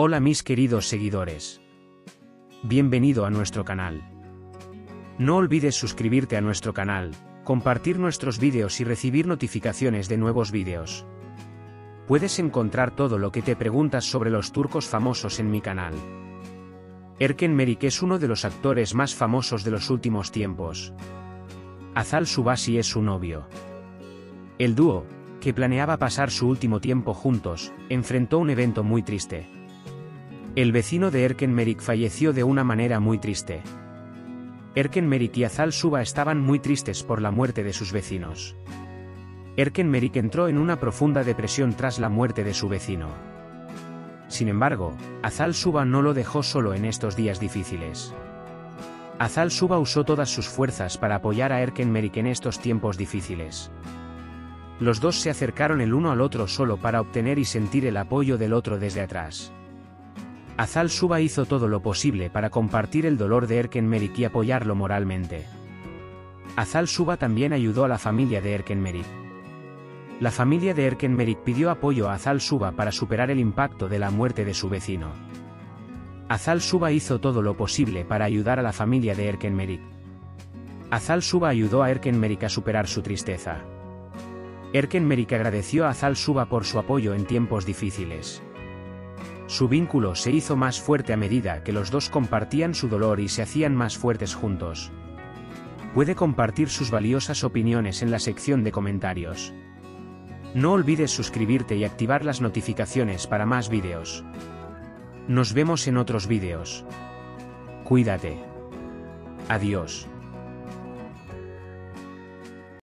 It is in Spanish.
Hola mis queridos seguidores. Bienvenido a nuestro canal. No olvides suscribirte a nuestro canal, compartir nuestros vídeos y recibir notificaciones de nuevos vídeos. Puedes encontrar todo lo que te preguntas sobre los turcos famosos en mi canal. Erken Merik es uno de los actores más famosos de los últimos tiempos. Azal Subasi es su novio. El dúo, que planeaba pasar su último tiempo juntos, enfrentó un evento muy triste. El vecino de Erken Merik falleció de una manera muy triste. Erken Merik y Azal Suba estaban muy tristes por la muerte de sus vecinos. Erken Merik entró en una profunda depresión tras la muerte de su vecino. Sin embargo, Azal Suba no lo dejó solo en estos días difíciles. Azal Suba usó todas sus fuerzas para apoyar a Erken Merik en estos tiempos difíciles. Los dos se acercaron el uno al otro solo para obtener y sentir el apoyo del otro desde atrás. Azal Suba hizo todo lo posible para compartir el dolor de Erken Merik y apoyarlo moralmente. Azal Suba también ayudó a la familia de Erken Merik. La familia de Erken Merik pidió apoyo a Azal Suba para superar el impacto de la muerte de su vecino. Azal Suba hizo todo lo posible para ayudar a la familia de Erken Merik. Azal Suba ayudó a Erken Merik a superar su tristeza. Erken Merik agradeció a Azal Suba por su apoyo en tiempos difíciles. Su vínculo se hizo más fuerte a medida que los dos compartían su dolor y se hacían más fuertes juntos. Puede compartir sus valiosas opiniones en la sección de comentarios. No olvides suscribirte y activar las notificaciones para más vídeos. Nos vemos en otros vídeos. Cuídate. Adiós.